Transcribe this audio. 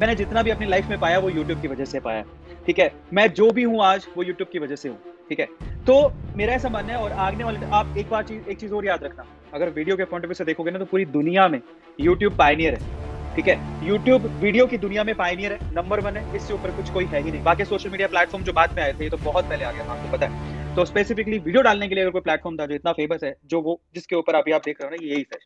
मैंने जितना भी अपनी लाइफ में पाया, वो यूट्यूब की वजह से पाया। ठीक है? मैं जो भी हूँ आज, वो यूट्यूब की वजह से हूँ। ठीक है? तो मेरा ऐसा मानना है और आगने वाले आप एक बार चीज़, एक चीज़ और याद रखना। अगर वीडियो के पॉइंट ऑफ़ व्यू से देखोगे ना तो पूरी दुनिया में यूट्यूब पाइनियर है। ठीक है? यूट्यूब वीडियो की दुनिया में पाइनियर है नंबर वन है। इससे ऊपर कुछ कोई है ही नहीं। बाकी सोशल मीडिया प्लेटफॉर्म जो बाद में आए थे, ये तो बहुत पहले आ गया था, आपको पता है। तो स्पेसिफिकली वीडियो डालने के लिए अगर कोई प्लेटफॉर्म था जो इतना फ़ेमस है, जो वो, जिसके ऊपर अभी आप देख रहे हो ना यही है।